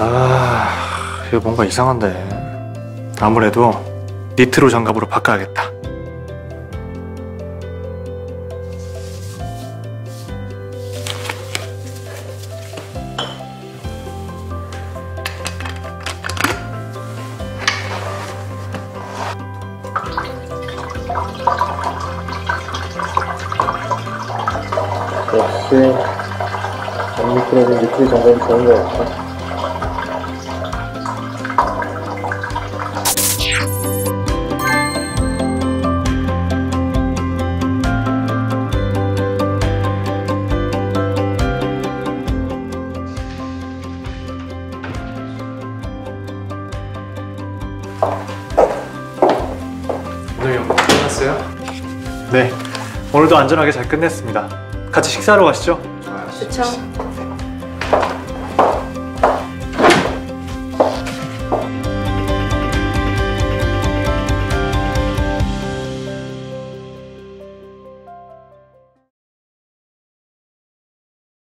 아, 이거 뭔가 이상한데. 아무래도 니트로 장갑으로 바꿔야겠다. 역시 안 미끄러진 니트 장갑이 좋은 것 같아. 오늘 연구 끝났어요? 네. 오늘도 안전하게 잘 끝냈습니다. 같이 식사하러 가시죠? 좋아요. 그쵸. 네.